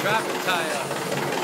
traffic tie up.